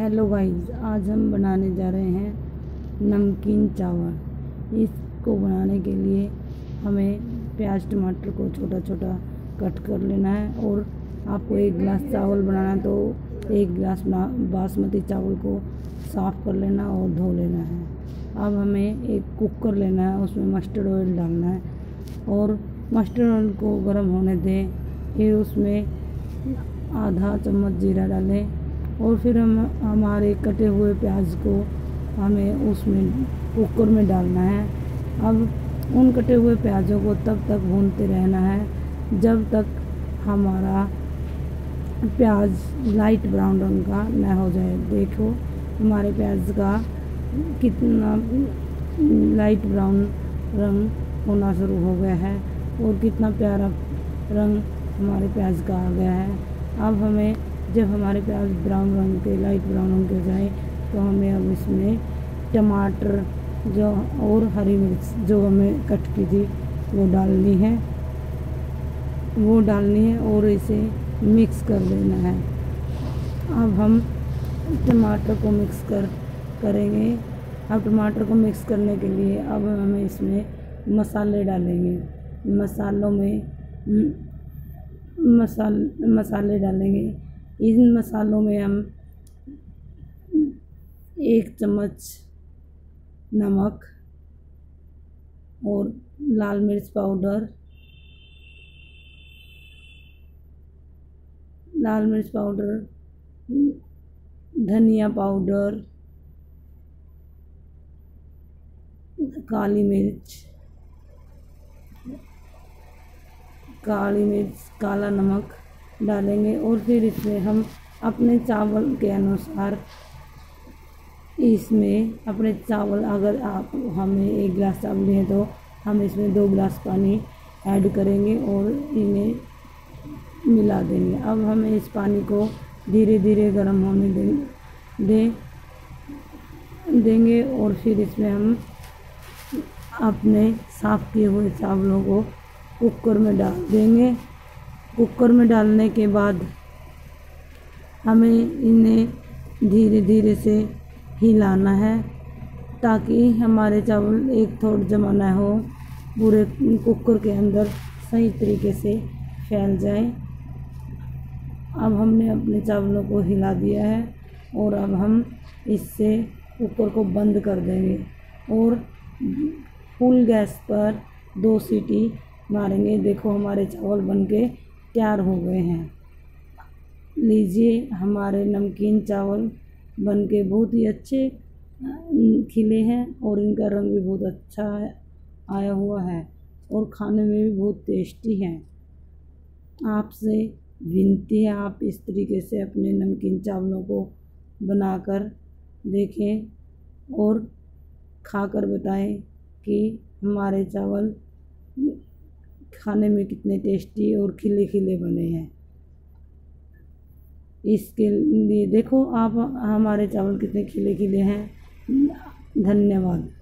Hello guys आज हम बनाने जा रहे हैं नमकीन चावल। इसको बनाने के लिए हमें प्याज टमाटर को छोटा छोटा कट कर लेना है और आपको एक गिलास चावल बनाना है तो एक गिलास बासमती चावल को साफ़ कर लेना और धो लेना है। अब हमें एक कुकर लेना है, उसमें मस्टर्ड ऑयल डालना है और मस्टर्ड ऑयल को गर्म होने दें, फिर उसमें आधा चम्मच जीरा डालें और फिर हम, हमारे कटे हुए प्याज को हमें उसमें, कुकर में डालना है। अब उन कटे हुए प्याज़ों को तब तक भूनते रहना है, जब तक हमारा प्याज लाइट ब्राउन रंग का न हो जाए। देखो, हमारे प्याज का कितना लाइट ब्राउन रंग होना शुरू हो गया है और कितना प्यारा रंग हमारे प्याज का आ गया है। अब हमें जब हमारे प्याज ब्राउन रंग के, लाइट ब्राउन रंग के जाए तो हमें अब इसमें टमाटर, जो और हरी मिर्च जो हमें कट की थी, वो डालनी है। वो डालनी है और इसे मिक्स कर देना है। अब हम टमाटर को मिक्स कर, करेंगे। अब टमाटर को मिक्स करने के लिए अब हमें इसमें मसाले डालेंगे। मसालों में, मसाल, मसाले डालेंगे। इन मसालों में हम एक चम्मच नमक और लाल मिर्च पाउडर, लाल मिर्च पाउडर, धनिया पाउडर, काली मिर्च काली मिर्च, काला नमक डालेंगे और फिर इसमें हम अपने चावल के अनुसार इसमें अपने चावल अगर आप हमें एक गिलास चावल हैं तो हम इसमें दो गिलास पानी ऐड करेंगे और इन्हें मिला देंगे। अब हमें इस पानी को धीरे धीरे गर्म होने दें, दे, देंगे और फिर इसमें हम अपने साफ़ किए हुए चावलों को कुकर में डाल देंगे। कुकर में डालने के बाद हमें इन्हें धीरे धीरे से हिलाना है ताकि हमारे चावल एक थोड़ जमा न हो, पूरे कुकर के अंदर सही तरीके से फैल जाए। अब हमने अपने चावलों को हिला दिया है और अब हम इससे कुकर को बंद कर देंगे और फुल गैस पर दो सीटी मारेंगे। देखो हमारे चावल बन के तैयार हो गए हैं। लीजिए, हमारे नमकीन चावल बन के बहुत ही अच्छे खिले हैं और इनका रंग भी बहुत अच्छा है आया हुआ है और खाने में भी बहुत टेस्टी है। आपसे विनती है, आप इस तरीके से अपने नमकीन चावलों को बनाकर देखें और खाकर बताएँ कि हमारे चावल खाने में कितने टेस्टी और खिले खिले बने हैं। इसके लिए देखो, आप, हमारे चावल कितने खिले खिले हैं। धन्यवाद।